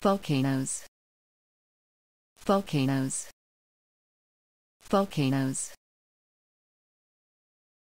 volcanoes. Volcanoes. Volcanoes.